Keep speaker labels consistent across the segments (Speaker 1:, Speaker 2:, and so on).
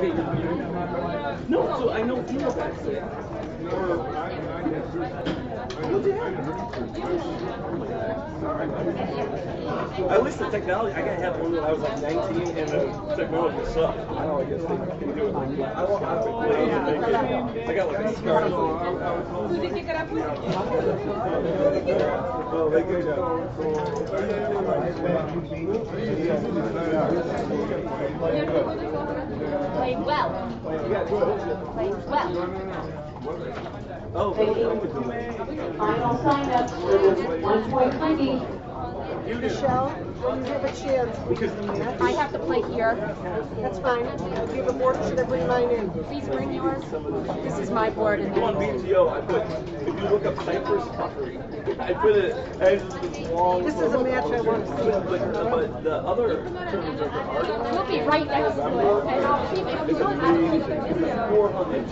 Speaker 1: No, so I know Dino back there. I wish the technology, I gotta have one when I was like 19 and the technology sucked. I don't guess they can do it. I want I have play and make it. I got like a scar.
Speaker 2: Who did you get up with?
Speaker 1: Oh, they good.
Speaker 2: Played well. Played well.
Speaker 1: Oh,
Speaker 3: Final sign up for one point twenty.
Speaker 4: Michelle, when you have a chance, will you do?
Speaker 2: I have to play here.
Speaker 4: That's fine. If you have a board, should I bring mine in?
Speaker 2: Please bring yours. This is my board and
Speaker 1: on BTO, I put, if you look up Cypress Puckery, I put it as this long.
Speaker 4: This is a match I want to see.
Speaker 1: But, but the other tournaments are hard.
Speaker 2: we'll be right next to it. And I'll keep it. I'll keep it in there.
Speaker 1: Four hundred.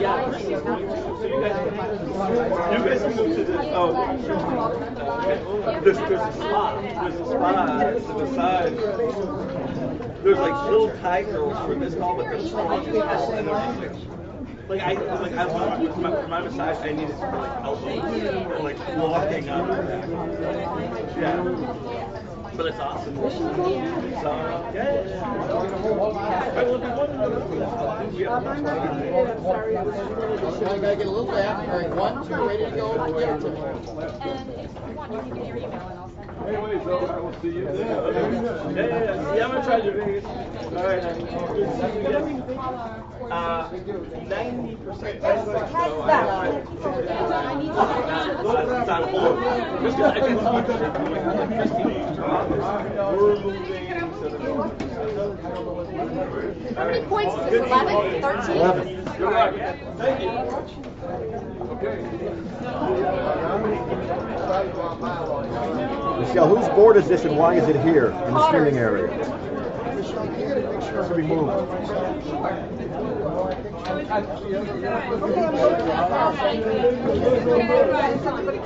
Speaker 1: Yeah. So you guys, you guys can go to this, oh, uh, there's a spot, there's a spot to the side. There's like little Thai girls for this call, but they're strong as hell, and they're just like, like I, like I want for my, for my massage, I needed for like elbows, or like walking up. Yeah. But it's awesome. So, yeah, yeah, yeah. I will be wondering. Yeah.
Speaker 4: I'm not gonna do I'm sorry. I was really-
Speaker 5: I gotta get a little back. All right, one, two, ready to go. Give it to.
Speaker 2: And if you want, you can get your email and I'll send it.
Speaker 1: Anyways, you. Yeah, yeah, yeah. Yeah, I'm gonna try to. All right. Uh, ninety percent.
Speaker 2: I
Speaker 1: I think like Christine used her office. We're moving to the.
Speaker 2: How many points is this? 11? 13?
Speaker 5: Eleven.
Speaker 1: Good luck. Thank you.
Speaker 5: Michelle, whose board is this and why is it here in the streaming area? Should be moved.
Speaker 4: Somebody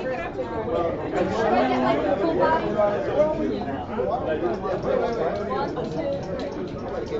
Speaker 1: Why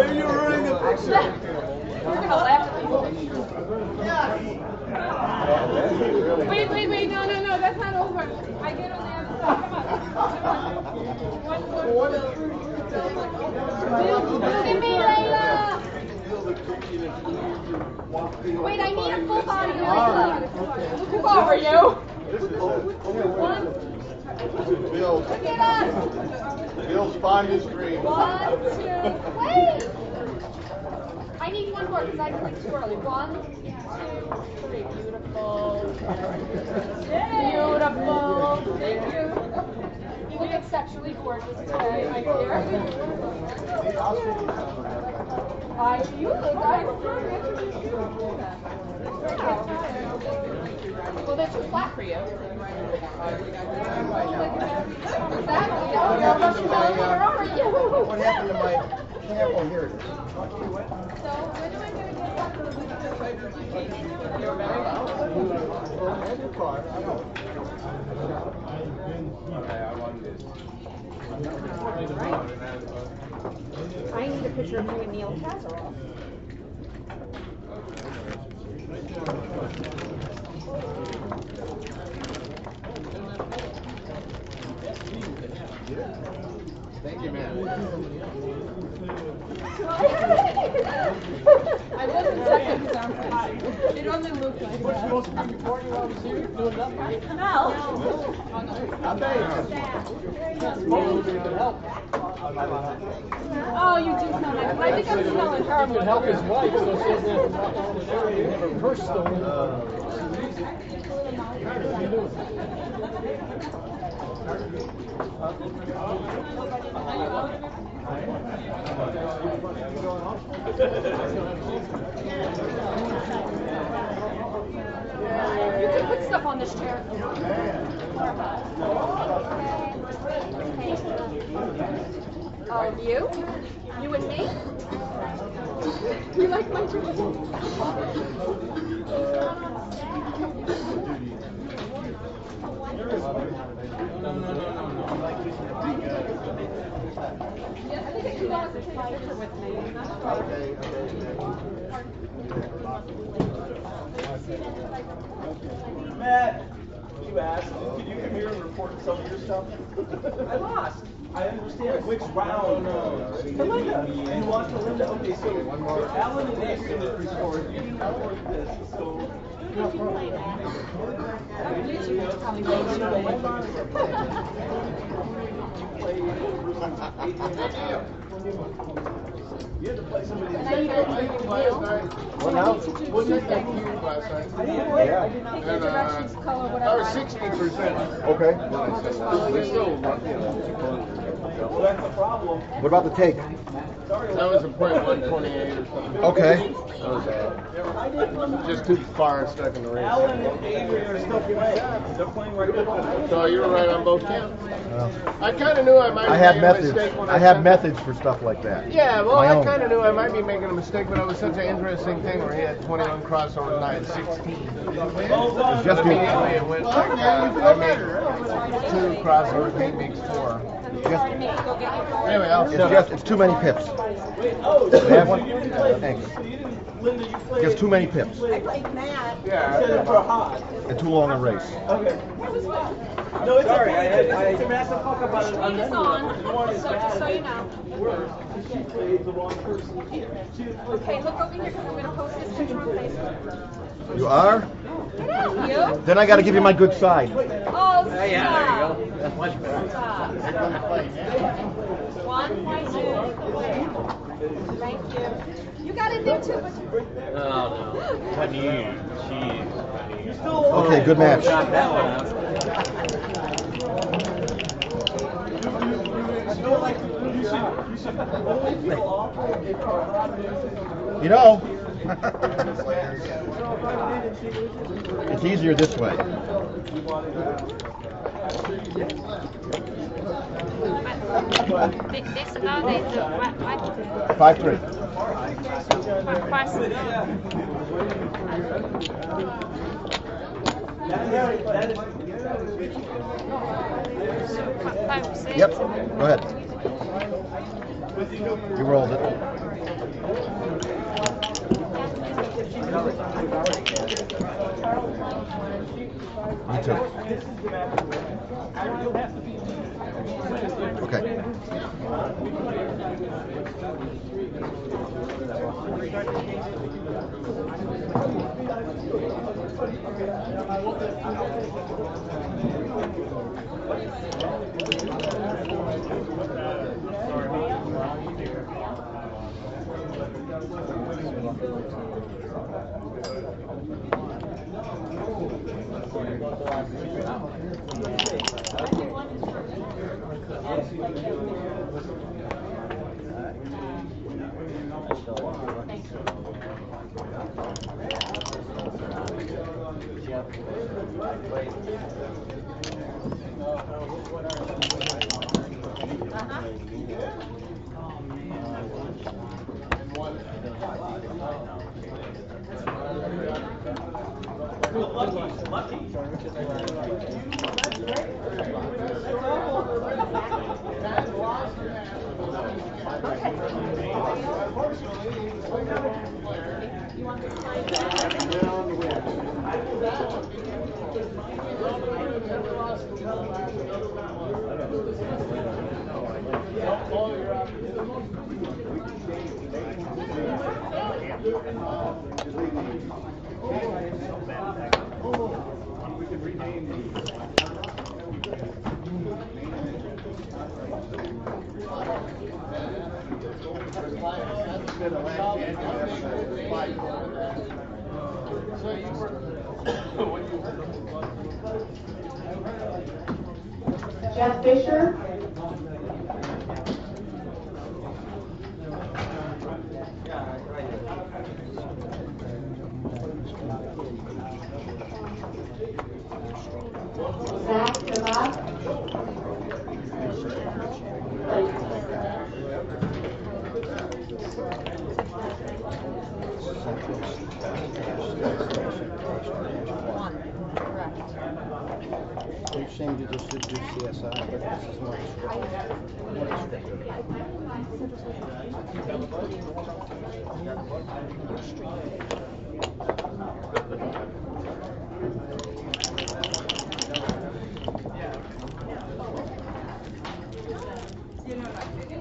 Speaker 1: are you ruining the picture?
Speaker 2: We're gonna laugh at people. Wait, wait, wait, no, no, no, that's not over. I get on the other side, come on. One more. Look at me, Layla. Wait, I need a full body Layla. Who over you? One,
Speaker 5: Bill,
Speaker 2: look at us.
Speaker 5: Bill's fondest dream.
Speaker 2: One, two, wait. I need one more because I clicked too early. One, two, three. Beautiful. Beautiful. Thank you. You look exceptionally gorgeous today, my dear. I you look I Well, they're too flat for you. That, you're rushing down here, aren't you?
Speaker 5: What happened to my? Here.
Speaker 2: So, when am I get back to the
Speaker 5: your card. I
Speaker 2: need a picture of you and Neil Kazaross.
Speaker 5: Thank you, man.
Speaker 2: I wasn't second because I'm. It only looked like that. No.
Speaker 5: I'll tell you.
Speaker 2: Oh, you do smell nice, but I think I'm smelling her more.
Speaker 6: help his wife, so she doesn't have to walk all You can put stuff on
Speaker 4: this chair. Are you? You and me? you like my chair?
Speaker 1: Matt, you asked, can you come here and report some of your stuff? I lost. I understand. Which round? To Linda. You lost to Linda? Okay, so Alan and Adrian have restored. You reported this, so. You had to play somebody.
Speaker 6: What now? Yeah.
Speaker 5: And, uh,
Speaker 7: I was sixty percent.
Speaker 6: Okay.
Speaker 7: They still,
Speaker 1: Well, that's the problem.
Speaker 6: What about the take?
Speaker 7: that was a point one twenty-eight or something.
Speaker 6: Okay.
Speaker 7: That was, uh, Just too far and stuck in the race.
Speaker 1: Alan and Adrian are still playing. They're playing right with us.
Speaker 7: So you were right on both counts.
Speaker 6: Well,
Speaker 7: I kinda knew I might
Speaker 6: I
Speaker 7: be
Speaker 6: have
Speaker 7: making a
Speaker 6: methods.
Speaker 7: mistake when
Speaker 6: I have
Speaker 7: said-
Speaker 6: methods for stuff like that.
Speaker 7: Yeah, well,
Speaker 6: My
Speaker 7: I
Speaker 6: own.
Speaker 7: kinda knew I might be making a mistake, but it was such an interesting thing where he had twenty-one crossovers and I had sixteen.
Speaker 6: Just
Speaker 7: Immediately
Speaker 6: the,
Speaker 7: it went like, uh, I made two crossovers, he makes four.
Speaker 6: Just,
Speaker 7: Anyway, I'll
Speaker 6: it's just, it's too many pips.
Speaker 1: Oh,
Speaker 6: May have one?
Speaker 1: you.
Speaker 6: Thanks.
Speaker 1: So you didn't, Linda, you played.
Speaker 6: Just too many pips.
Speaker 5: I played Matt.
Speaker 1: Set it for a hot.
Speaker 6: And too long a race.
Speaker 1: Okay. No, it's sorry. I had. I, it's a massive fuck up on on
Speaker 4: It's on, so just so you know.
Speaker 1: She played the wrong person.
Speaker 4: Okay, look over here because I'm gonna post this picture on Facebook.
Speaker 6: You are?
Speaker 4: You?
Speaker 6: Then I gotta give you my good side.
Speaker 4: Oh, stop. Yeah, there you go. That's much better. One, two, thank you. You got it there too, but.
Speaker 8: Oh no. Paneer. Cheese.
Speaker 1: You're still alive.
Speaker 6: Okay, good match.
Speaker 8: Chop that one up.
Speaker 1: You still like. You should. You should only feel awful if you're hot.
Speaker 6: You know, it's easier this way.
Speaker 2: This this oh, nowadays, the what, what,
Speaker 6: Five three.
Speaker 2: what price is it? Five, six?
Speaker 6: Yep. Go ahead. You rolled it. Me too. Okay. Thank you. Jeff
Speaker 4: If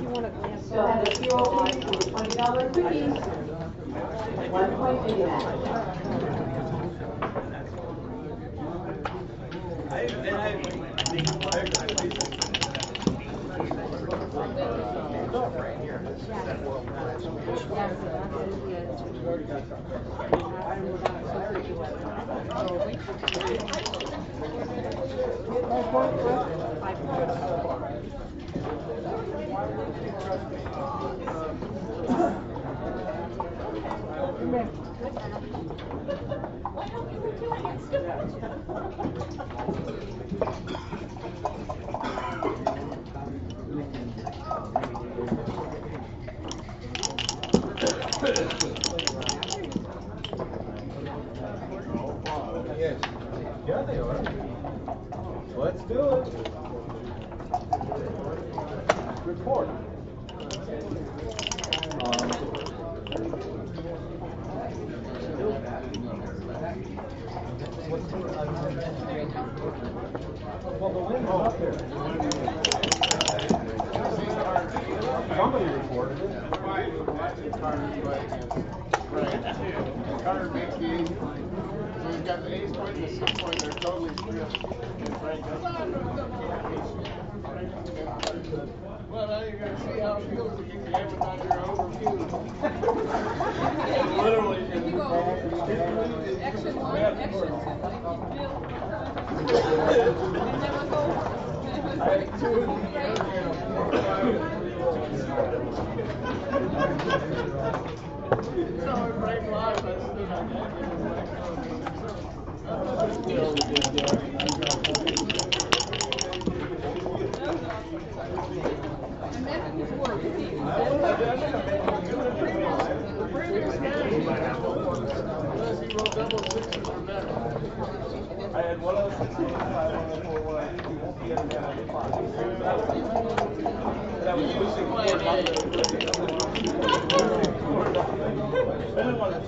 Speaker 4: you want to glance
Speaker 3: Still have a few cookies. One point.
Speaker 1: I, I,
Speaker 9: Yes. Yeah, they are. Let's do it. Report. Well, the wind is up there. Somebody reported it.
Speaker 7: Carter makes the eight. So he's got the ace point and the six point, they're totally screwed. And Frank goes, Well, now you're gonna see how it feels to get jammed on your overview. Literally.
Speaker 2: Action one, two,
Speaker 7: I rolled double sixes or better.
Speaker 1: I had one of the sixty-five, the four, one, I think he won't be able to have a five. Didn't want to.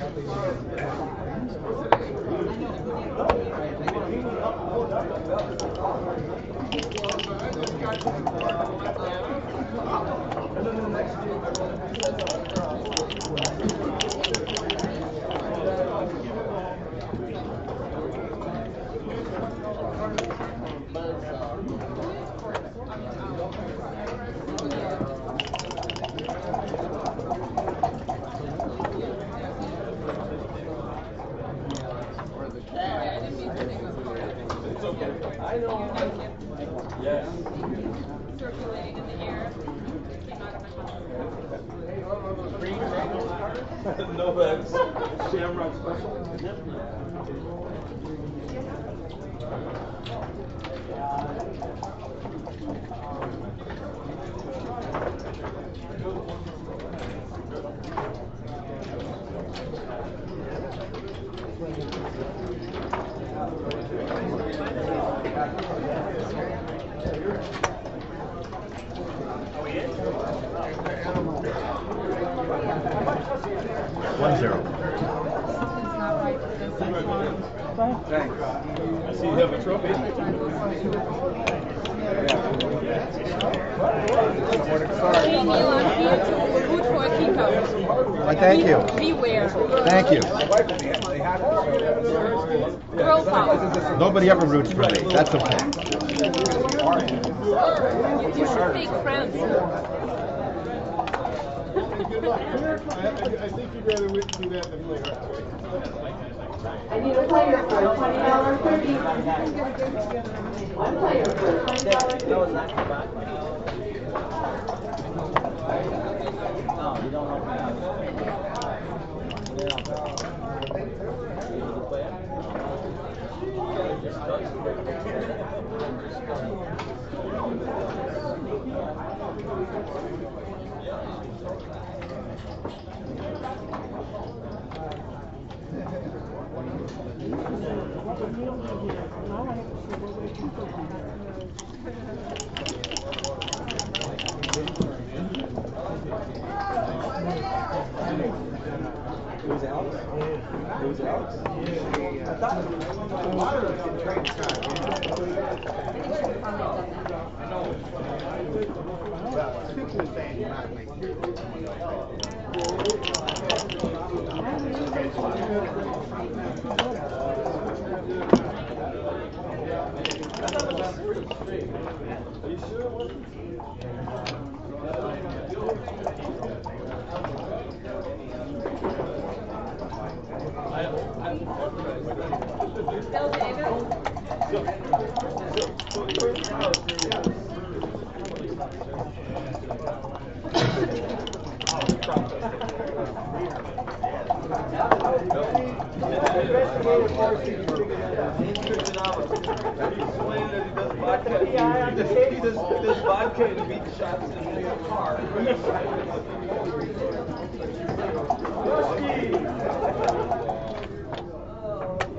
Speaker 1: It's okay. I know. Yes.
Speaker 2: circulating in the air. Came out of my mouth.
Speaker 1: No, that's Shamrock Special.
Speaker 5: One zero.
Speaker 1: Thanks. I see you have a trophy.
Speaker 2: Gene, you are beautiful, good for a keeper.
Speaker 5: Why, thank you.
Speaker 2: Beware.
Speaker 5: Thank you.
Speaker 2: Girl power.
Speaker 5: Nobody ever roots for me. That's okay.
Speaker 2: You should make friends.
Speaker 7: I, I, I think you'd rather do that than play hard.
Speaker 3: I need a player for a twenty dollar quickie. One player for a twenty dollar quickie.
Speaker 1: It was Alex? It was Alex? I thought
Speaker 7: Well, people were saying you might make
Speaker 1: Are you sure it wasn't? Yeah, he does, he does, he does vodka and beat shots in his car.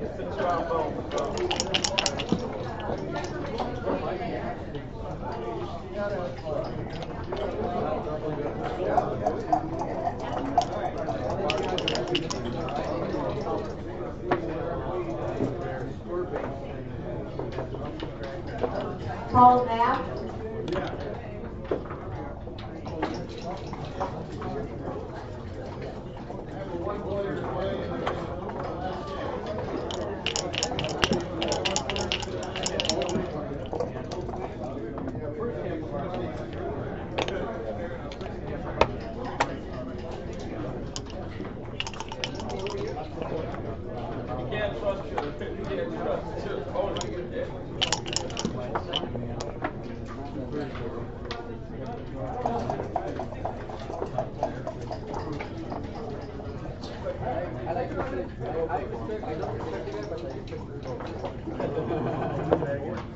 Speaker 1: It's the trombone.
Speaker 3: Paul Knapp.
Speaker 1: You can't trust your, you can't trust your opponent.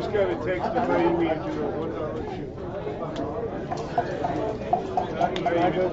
Speaker 1: just got a text to my email to the one dollar shoe. I go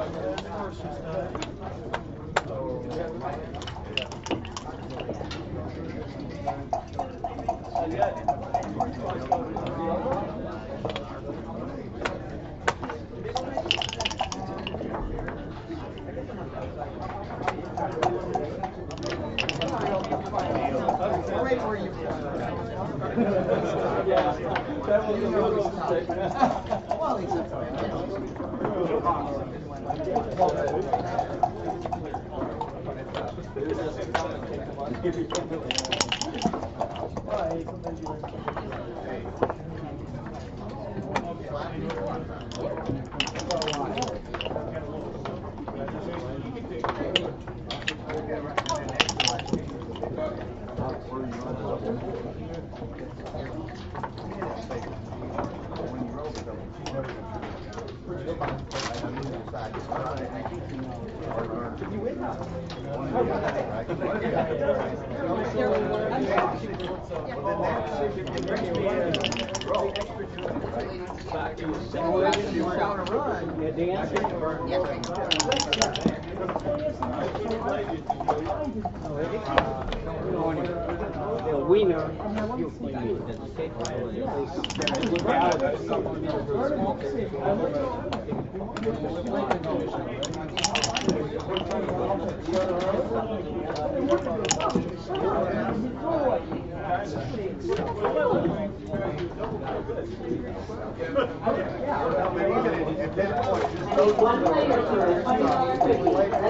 Speaker 1: Right you Yeah, that was a little statement.
Speaker 6: Need one player for a twenty dollar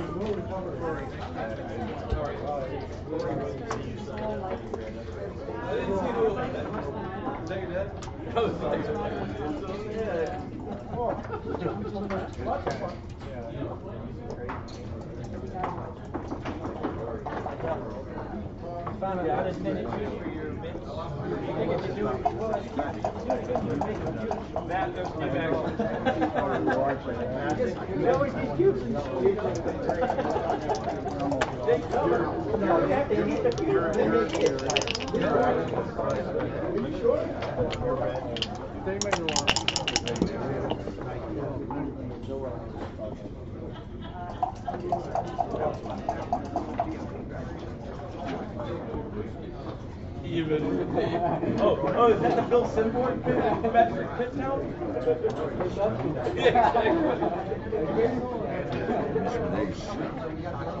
Speaker 6: to start now, one player.
Speaker 7: They big
Speaker 1: you Oh, oh, is that the Bill Simborn? Patrick Pitt now? yeah, exactly.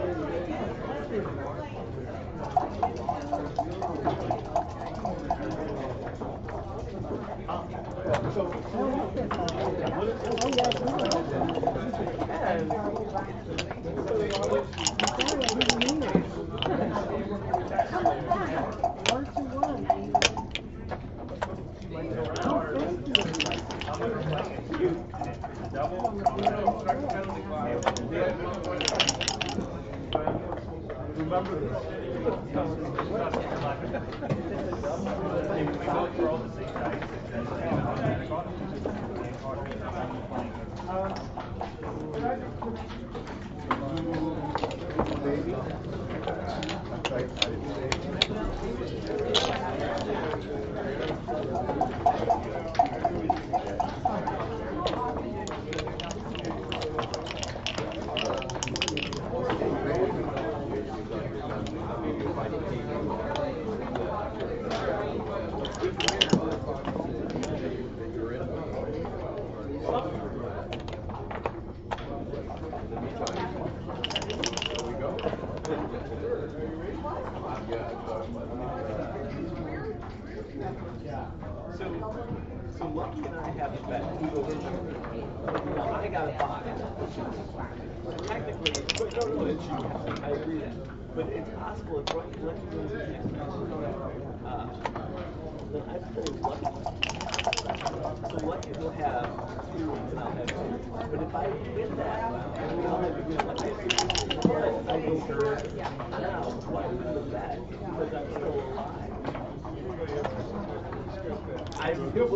Speaker 1: No,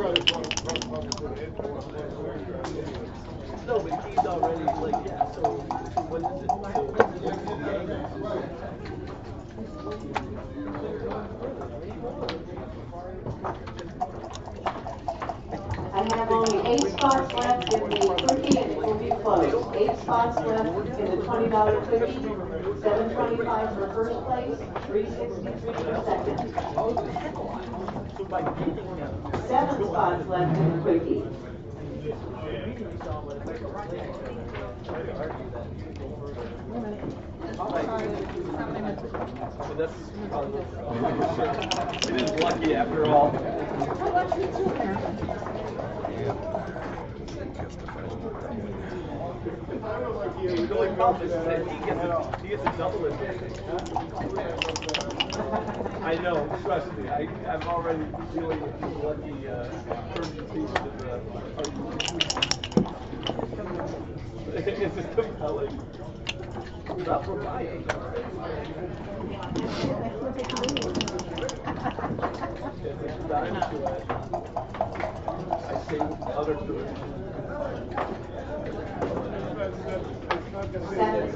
Speaker 1: but he's already like, yeah, so, what is it?
Speaker 3: I have only eight spots left in the quickie and it will be closed. Eight spots left in the twenty dollar quickie, seven twenty-five for first place, three sixty-three for second. Seven spots left in the quickie.
Speaker 1: so that's probably, it is lucky after all. Is. I know, trust me, I, I'm already dealing with the lucky, uh, of the argument. It's just compelling. For my. It's. I say other to it.
Speaker 3: Seven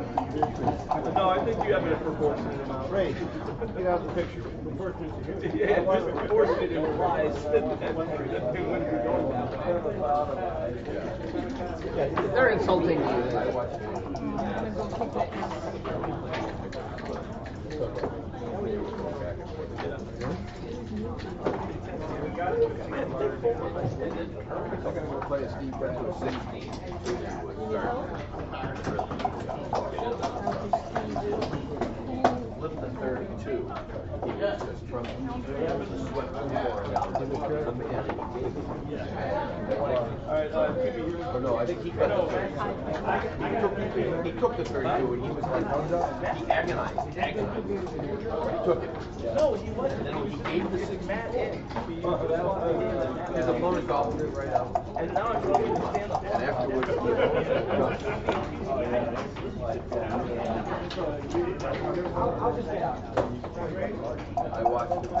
Speaker 1: No, I think you have a proportionate amount.
Speaker 7: Ray, get out the picture. The first picture.
Speaker 1: Yeah, just proportionate implies that that wouldn't be going that way.
Speaker 9: They're insulting you.
Speaker 6: gonna play Steve Bradley sixteen. Flip the thirty-two. He was just from, there was in he. Oh, no, I think he. He took, he took the thirty-two and he was like, he agonized, agonized. He took it. No, he wasn't. Then he gave the six. His opponent gobbled it right out.
Speaker 1: And now I'm going to stand up.
Speaker 6: And afterwards, I watched it. I, I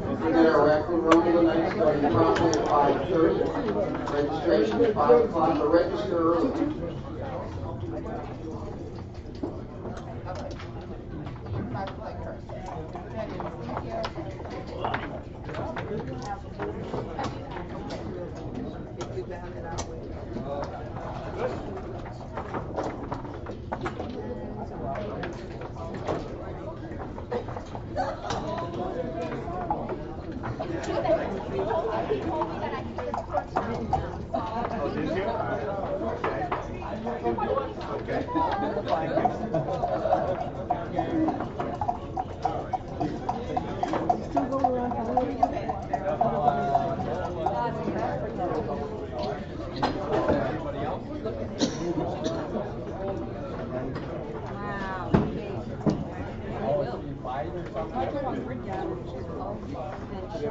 Speaker 10: If you are erect, enrollment night starting Probably at 5.30. Registration at 5 o'clock, or register early.
Speaker 6: Okay. Thank you.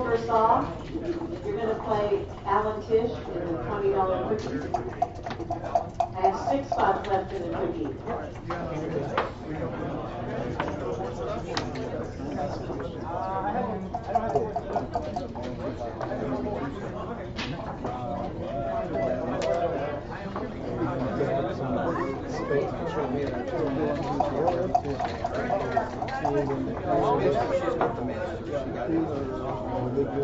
Speaker 3: silver saw. You're going to play Alan Tish in the twenty dollar quickie. I have six spots left in the quickie.
Speaker 5: Uh,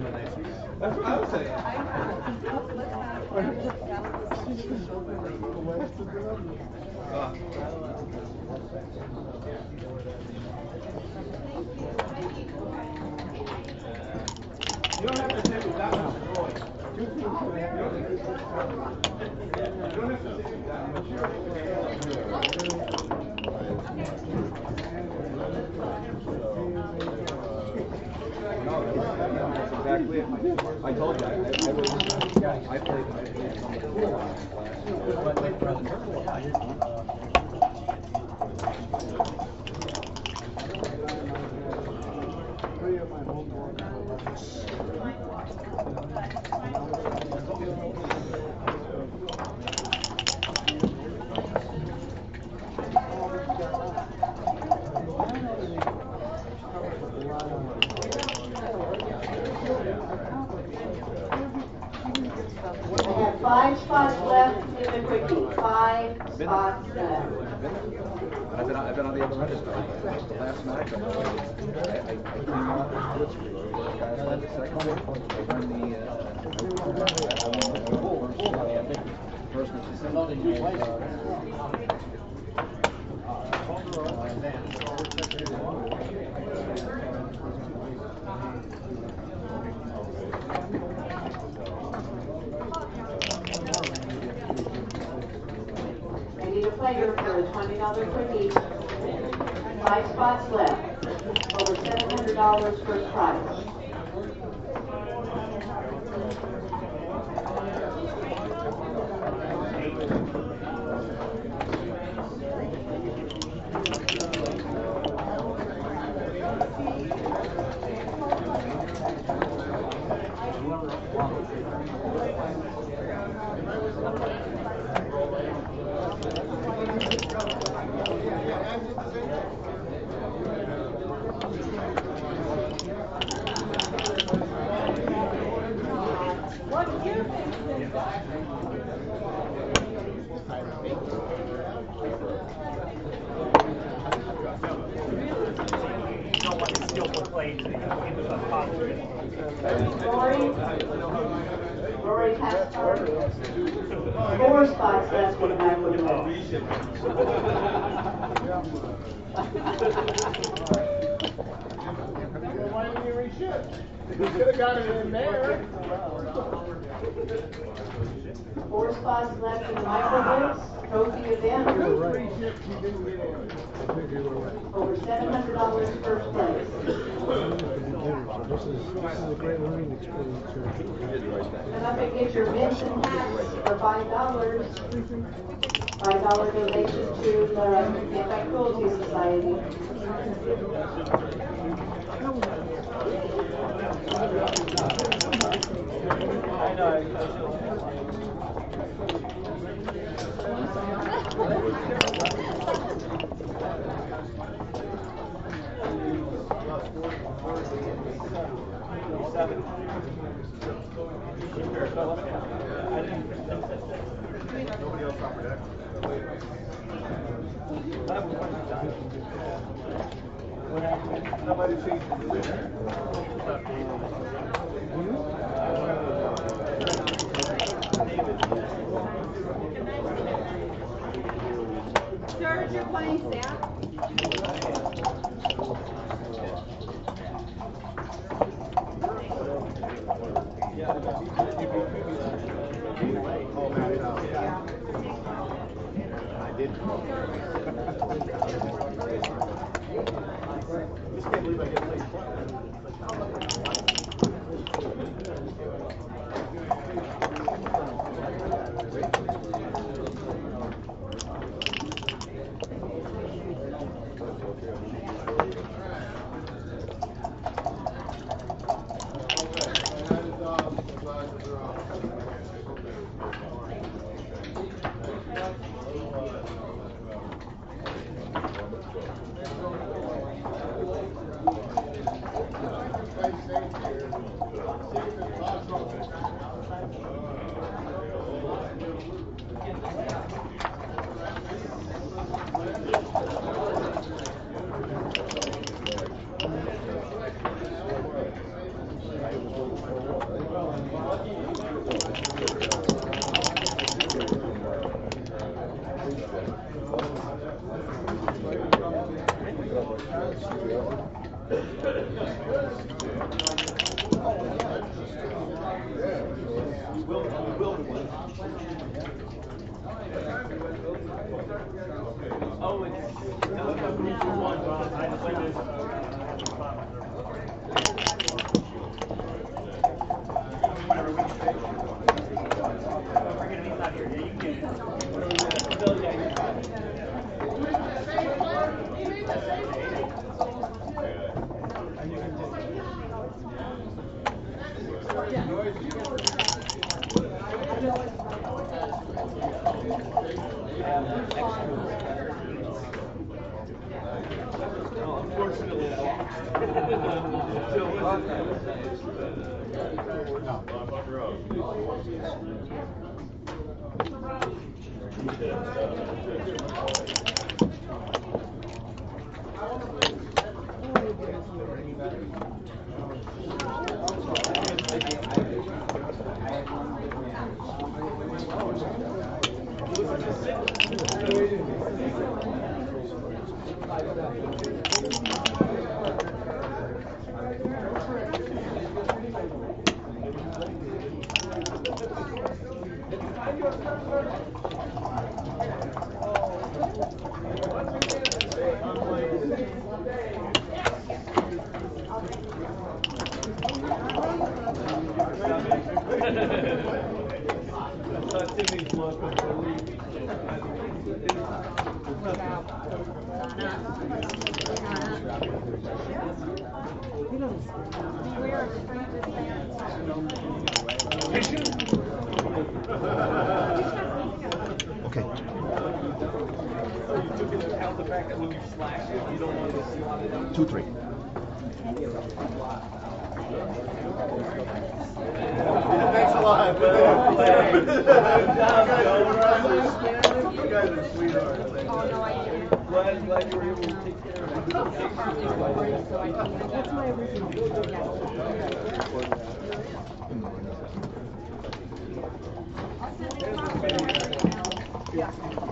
Speaker 4: That's
Speaker 6: what I was saying. You don't have to say without much You don't have to say without much
Speaker 5: exactly. I told you, I, I, was, I played, I played some of the
Speaker 7: class.
Speaker 4: This is, this is a great learning experience.
Speaker 3: And I think if your mention hats for five dollars, five dollar donation to the Anti-Cruelty Society.
Speaker 1: I know. Nobody else offered that. Nobody changed the Oh, it's, no, took into account the fact that you slash it, you don't want to see on it.
Speaker 9: Two, three.
Speaker 1: Thanks a lot. You guys are sweethearts.
Speaker 4: Oh, no, I didn't.
Speaker 1: Glad, glad you were able to take care of it.
Speaker 4: That's my original,
Speaker 3: This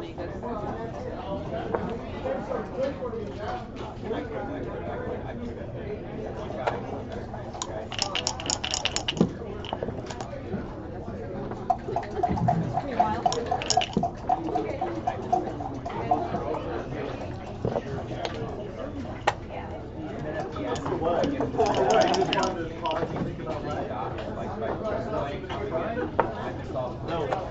Speaker 3: crossed up to the quickie, and then we're done. No, we're stopping in the board's crossed up.
Speaker 1: No.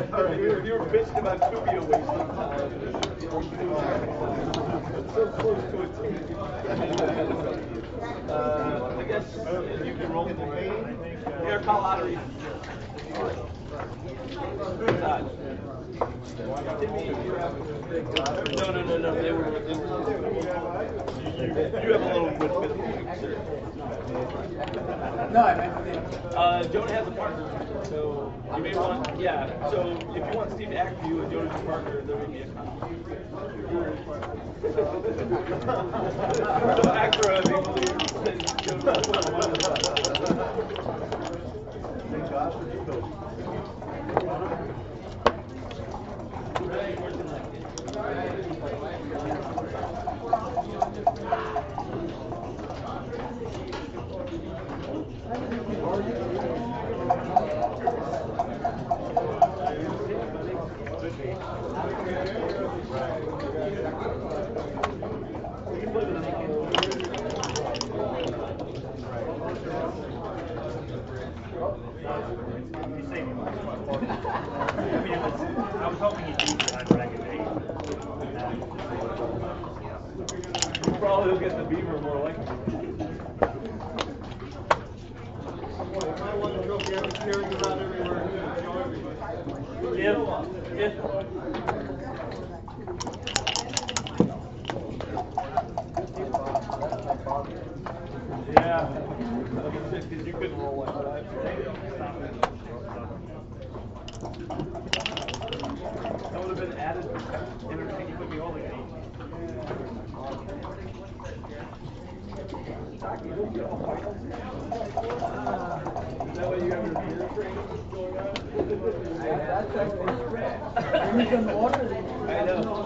Speaker 1: you were bitching about wasting. So close to a team. I guess you can roll the game. Here, call lottery. No, no, no, no, they were, they were. You have a little bit, of. No, I. Uh, Jonah has a partner, so you may want, yeah, so if you want Steve to act for you and Jonah's your partner, there be a conflict. So. Josh, would you go?
Speaker 8: I was hoping you'd use it on recommendation.
Speaker 1: You probably will get the beaver more likely.
Speaker 7: I want to go get it, carrying it around everywhere, and show everybody.
Speaker 1: If, if. Yeah. Because you couldn't roll like that. That would have been added entertaining, you put me all like Is that what you have your beer training going on? That's actually correct. in water. I know.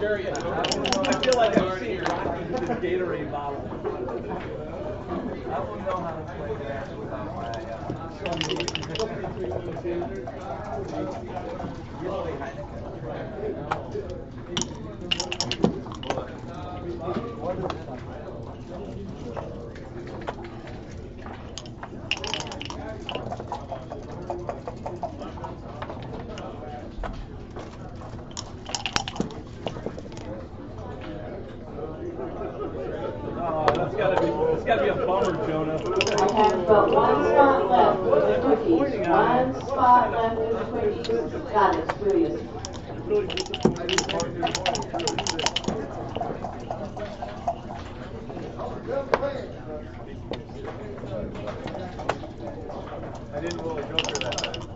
Speaker 1: I feel like I've seen Rocky with his Gatorade bottle. I don't know how to play that without my, Oh, that's gotta be, that's gotta be a bummer, Jonah.
Speaker 3: I have but one spot left for the quickies. One spot left for the quickies. God, it's curious.
Speaker 1: I didn't roll a joker that time.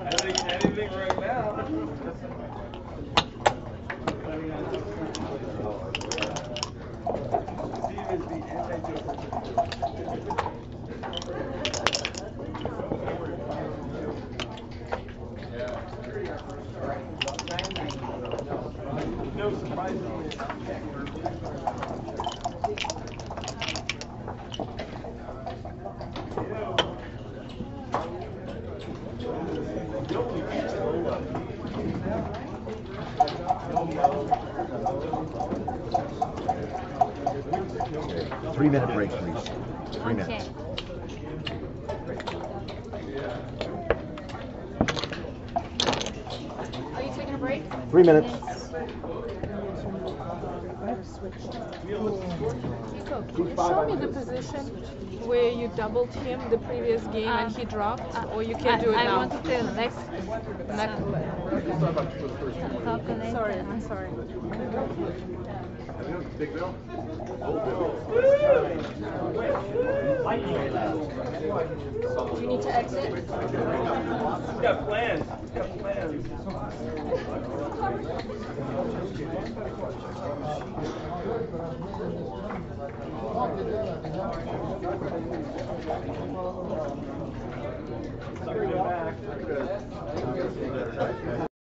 Speaker 1: Anything, anything right now. Steve is the anti-joker. No surprises.
Speaker 11: Three minute break, please. Three minutes.
Speaker 2: Are you taking a break?
Speaker 11: Three minutes.
Speaker 4: I have switched.
Speaker 2: Nico, can you show me the position where you doubled him the previous game and he dropped, or you can't do it
Speaker 12: Uh, I,
Speaker 2: now?
Speaker 12: I want to do next.
Speaker 2: Next.
Speaker 12: Calculate.
Speaker 2: Sorry, I'm sorry.
Speaker 7: Big Bill?
Speaker 2: Do you need to exit?
Speaker 1: He's got plans. He's got plans. Sucker him back.